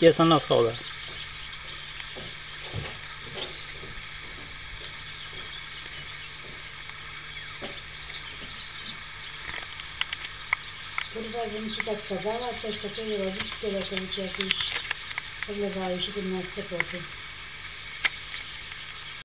Jest on na schodach. Kurwa, jakbym ci tak kazała coś takiego robić, tyle to by ci jakieś podlewały 17 poty.